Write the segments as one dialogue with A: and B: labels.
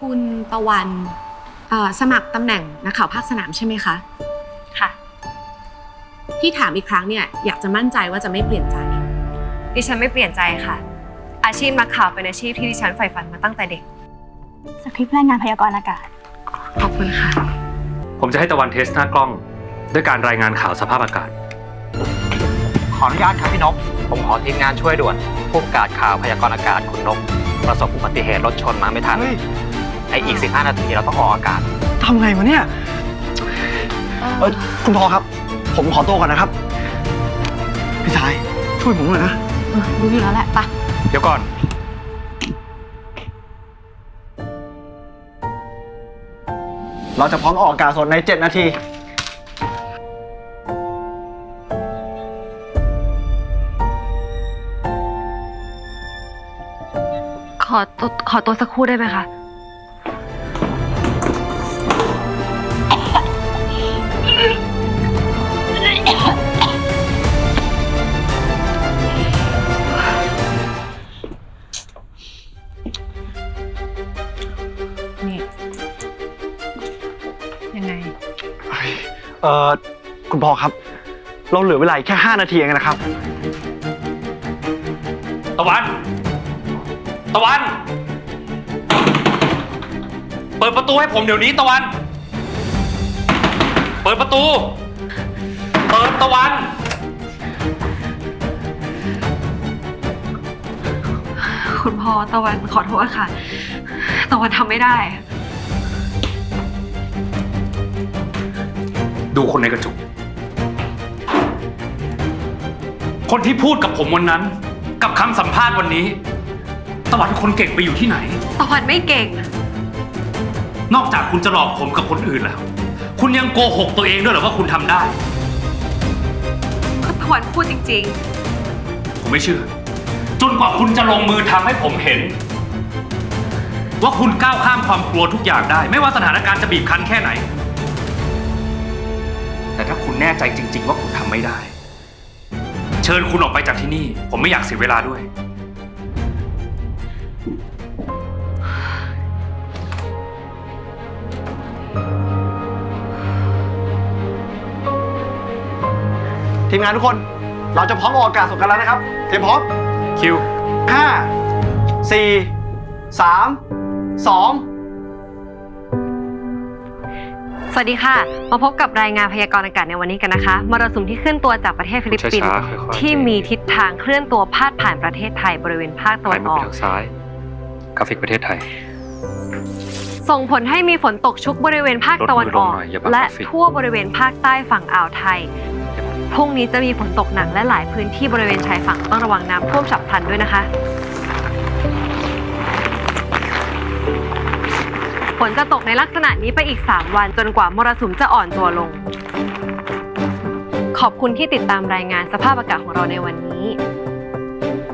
A: คุณตะวันเอ่อสมัครตำแหน่งนักข่าวภาคสนามใช่ไหมคะ
B: ค่ะ
A: ที่ถามอีกครั้งเนี่ยอยากจะมั่นใจว่าจะไม่เปลี่ยนใจ
B: ดิฉันไม่เปลี่ยนใจค่ะ อาชีพนักข่าวเป็นอาชีพที่ดิฉันใฝ่ฝันมาตั้งแต่เด็ก
C: สคริปต์รายงานพยากรณ์อากาศ
A: ขอบคุณค่ะ
D: ผมจะให้ตะวันเทสหน้ากล้อง ด้วยการรายงานข่าวสภาพอากาศ
E: ขออนุญาตครับพี่นก ผมขอทีมงานช่วยด่วน ผู้ประกาศข่าวพยากรณ์อากาศคุณนก ประสบอุบัติเหตุรถชนมาไม่ทัน
F: เฮ้ย
E: ไออีก 15 นาทีเราต้องออกอากาศ
F: ทำไงวะเนี่ยเออคุณพอครับ ผมขอตัวก่อนนะครับ พี่ชายช่วยผมหน่อยนะ
A: เออรู้อยู่แล้วแหละไปะ
D: เดี๋ยวก่อน
F: เราจะพร้อมออกอากาศสดใน 7 นาที
B: ขอตัวขอตัวสักครู่ได้ไหมคะ
F: เออคุณพอครับ เราเหลือเวลาอีกแค่ 5 นาทีเองนะครับ
D: ตะวัน ตะวัน เปิดประตูให้ผมเดี๋ยวนี้ตะวัน เปิดประตู เปิดตะวัน
B: คุณพ่อตะวันขอโทษค่ะ ตะวันทำไม่ได้
D: ดูคนในกระจก คนที่พูดกับผมวันนั้น กับคำสัมภาษณ์วันนี้ ตะวันคนเก่งไปอยู่ที่ไหน
B: ตะวันไม่เก่ง
D: นอกจากคุณจะหลอกผมกับคนอื่นแล้ว คุณยังโกหกตัวเองด้วยเหรอว่าคุณทำได้
B: ตะวันพูดจริง
D: ผมไม่เชื่อ จนกว่าคุณจะลงมือทำให้ผมเห็นว่าคุณก้าวข้ามความกลัวทุกอย่างได้ ไม่ว่าสถานการณ์จะบีบคั้นแค่ไหน แต่ถ้าคุณแน่ใจจริง ๆ ว่าคุณทำไม่ได้ เชิญคุณออกไปจากที่นี่ ผมไม่อยากเสียเวลาด้วย
F: ทีมงานทุกคน เราจะพร้อมออกอากาศสดกันแล้วนะครับ เตรียมพร้อม
D: คิว
F: ห้าสี่สามสอง
B: สวัสดีค่ะ มาพบกับรายงานพยากรณ์อากาศในวันนี้กันนะคะ มรสุมที่เคลื่อนตัวจากประเทศฟิลิปปินส์
D: ช้าๆค่อยๆ
B: ที่มีทิศทางเคลื่อนตัวพาดผ่านประเทศไทยบริเวณภาคตะวันออก
D: ทางซ้ายกราฟิกประเทศไทย
B: ส่งผลให้มีฝนตกชุกบริเวณภาคตะวันออก
D: ลดมือลงหน่อยอย่าบัง
B: และ
D: กราฟิก
B: ทั่วบริเวณภาคใต้ฝั่งอ่าวไทยพรุ่งนี้จะมีฝนตกหนักและหลายพื้นที่บริเวณชายฝั่งต้องระวังน้ำท่วมฉับพลันด้วยนะคะ ฝนจะตกในลักษณะนี้ไปอีก 3 วันจนกว่ามรสุมจะอ่อนตัวลง ขอบคุณที่ติดตามรายงานสภาพอากาศของเราในวันนี้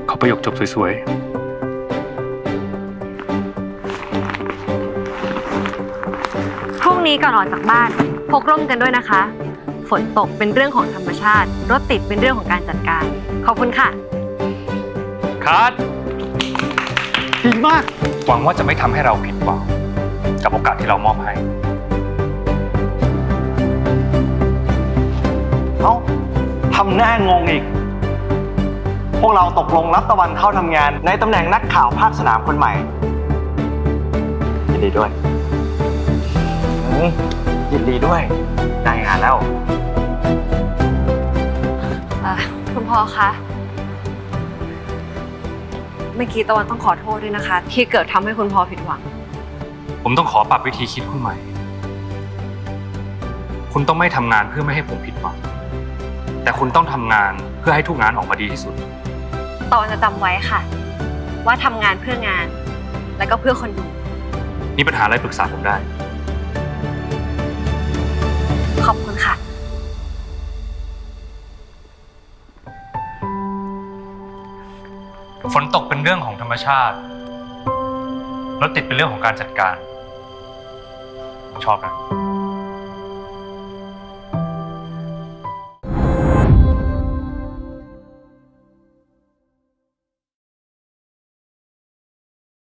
D: ขอประโยคจบสวย
B: พรุ่งนี้ก่อนออกจากบ้านพกร่มกันด้วยนะคะ ฝนตกเป็นเรื่องของธรรมชาติ รถติดเป็นเรื่องของการจัดการ ขอบคุณค่ะ
D: ๆคัด
F: ดีมาก
D: หวังว่าจะไม่ทำให้เราผิดหวัง กับโอกาสที่เรามอบให้
F: เอ้าทำหน้างงอีก พวกเราตกลงรับตะวันเข้าทำงานในตำแหน่งนักข่าวภาคสนามคนใหม่ยินดีด้วยอืมยินดีด้วย ได้งานแล้ว
B: คุณพ่อคะเมื่อกี้ตะวันต้องขอโทษด้วยนะคะ ที่เกิดทำให้คุณพ่อผิดหวัง
D: ผมต้องขอปรับวิธีคิดคุณใหม่ คุณต้องไม่ทำงานเพื่อไม่ให้ผมผิดหวัง แต่คุณต้องทำงานเพื่อให้ทุกงานออกมาดีที่สุด
B: ตอนจะจำไว้ค่ะ ว่าทำงานเพื่องาน และก็เพื่อคนดู
D: มีปัญหาอะไรปรึกษาผมได้
B: ขอบคุณค่ะ
D: ฝนตกเป็นเรื่องของธรรมชาติรถติดเป็นเรื่องของการจัดการ ผมชอบนะ